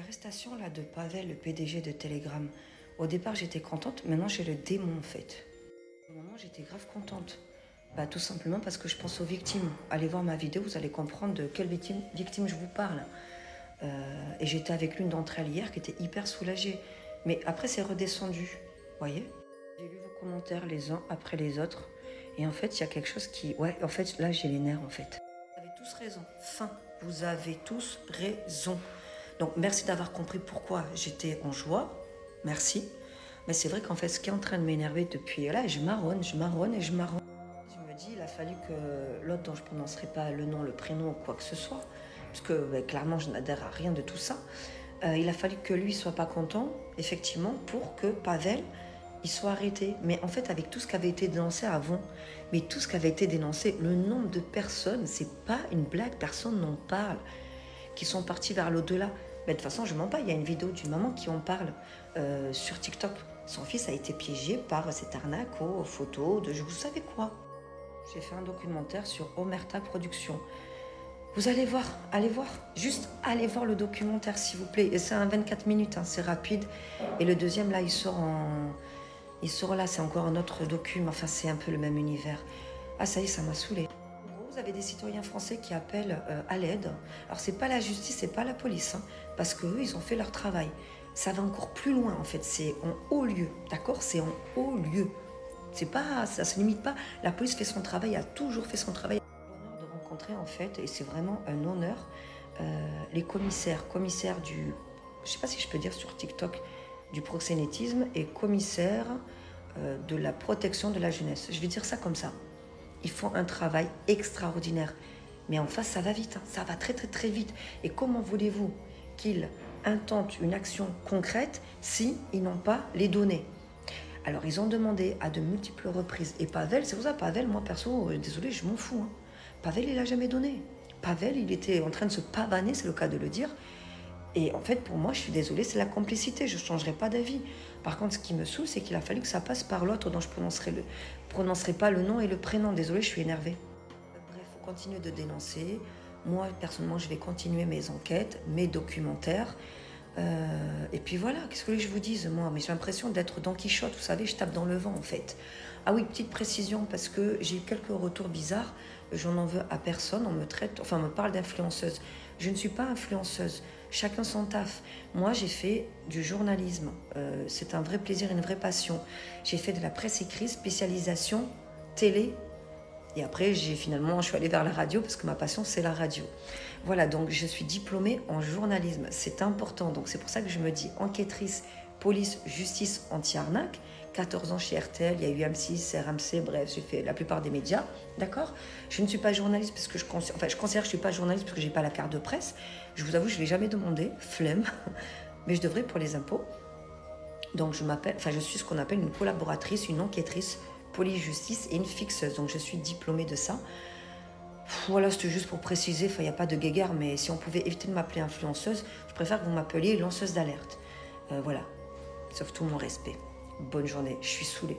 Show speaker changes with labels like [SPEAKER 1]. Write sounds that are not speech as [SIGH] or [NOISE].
[SPEAKER 1] L'arrestation là de Pavel, le PDG de Telegram. Au départ, j'étais contente. Maintenant, j'ai le démon en fait. Au moment, j'étais grave contente. Bah, tout simplement parce que je pense aux victimes. Allez voir ma vidéo, vous allez comprendre de quelle victime, victime je vous parle. Euh, et j'étais avec l'une d'entre elles hier qui était hyper soulagée. Mais après, c'est redescendu. Voyez J'ai lu vos commentaires les uns après les autres. Et en fait, il y a quelque chose qui. Ouais, en fait, là, j'ai les nerfs en fait. Vous avez tous raison. Fin. Vous avez tous raison. Donc, merci d'avoir compris pourquoi j'étais en joie. Merci. Mais c'est vrai qu'en fait, ce qui est en train de m'énerver depuis là, je marronne, je marronne et je marronne. Je me dis, il a fallu que l'autre dont je ne prononcerai pas le nom, le prénom ou quoi que ce soit, parce que clairement, je n'adhère à rien de tout ça. Euh, il a fallu que lui soit pas content, effectivement, pour que Pavel il soit arrêté. Mais en fait, avec tout ce qui avait été dénoncé avant, mais tout ce qui avait été dénoncé, le nombre de personnes, c'est pas une blague, personne n'en parle, qui sont partis vers l'au-delà. De toute façon, je mens pas, il y a une vidéo d'une maman qui en parle euh, sur TikTok. Son fils a été piégé par cette arnaque aux photos de je vous savez quoi. J'ai fait un documentaire sur Omerta Productions. Vous allez voir, allez voir, juste allez voir le documentaire s'il vous plaît. C'est un 24 minutes, hein, c'est rapide. Et le deuxième là, il sort en, il sort là, c'est encore un autre document. Enfin, c'est un peu le même univers. Ah ça y est, ça m'a saoulé. Avez des citoyens français qui appellent euh, à l'aide. Alors c'est pas la justice, c'est pas la police, hein, parce que eux, ils ont fait leur travail. Ça va encore plus loin en fait. C'est en haut lieu, d'accord? C'est en haut lieu. C'est pas, ça se limite pas. La police fait son travail, a toujours fait son travail rencontrer en fait, et c'est vraiment un honneur, euh, les commissaires, commissaires du, je sais pas si je peux dire sur TikTok, du proxénétisme et commissaires euh, de la protection de la jeunesse. Je vais dire ça comme ça. Ils font un travail extraordinaire. Mais en face, ça va vite, hein. ça va très très très vite. Et comment voulez-vous qu'ils intentent une action concrète si ils n'ont pas les données? Alors, ils ont demandé à de multiples reprises. Et Pavel, c'est pour ça, Pavel, moi perso, euh, désolé, je m'en fous. Hein. Pavel, il n'a jamais donné. Pavel, il était en train de se pavaner, c'est le cas de le dire. Et en fait, pour moi, je suis désolée, c'est la complicité, je ne changerai pas d'avis. Par contre, ce qui me saoule, c'est qu'il a fallu que ça passe par l'autre dont je prononcerai le, prononcerai pas le nom et le prénom. Désolée, je suis énervée. Bref, faut continuer de dénoncer. Moi, personnellement, je vais continuer mes enquêtes, mes documentaires. Euh, et puis voilà, qu'est-ce que je vous dise, moi? Mais j'ai l'impression d'être Don Quichotte, vous savez, je tape dans le vent en fait. Ah oui, petite précision, parce que j'ai eu quelques retours bizarres, j'en en veux à personne, on me traite, enfin on me parle d'influenceuse. Je ne suis pas influenceuse, chacun son taf. Moi j'ai fait du journalisme, euh, c'est un vrai plaisir, une vraie passion. J'ai fait de la presse écrite, spécialisation, télé, et après, j'ai finalement, je suis allée vers la radio parce que ma passion, c'est la radio. Voilà, donc je suis diplômée en journalisme. C'est important. Donc c'est pour ça que je me dis enquêtrice, police, justice anti-arnaque. 14 ans chez RTL, il y a eu M6, RMC, bref, j'ai fait la plupart des médias. D'accord? Je ne suis pas journaliste parce que je considère, enfin, je considère que je ne suis pas journaliste parce que je n'ai pas la carte de presse. Je vous avoue, je ne l'ai jamais demandé, flemme. [LAUGHS] Mais je devrais pour les impôts. Donc je m'appelle, enfin, je suis ce qu'on appelle une collaboratrice, une enquêtrice police-justice et une fixeuse. Donc je suis diplômée de ça. Voilà, c'était juste pour préciser, il n'y a pas de guéguerre, mais si on pouvait éviter de m'appeler influenceuse, je préfère que vous m'appeliez lanceuse d'alerte. Euh, voilà, sauf tout mon respect. Bonne journée, je suis saoulée.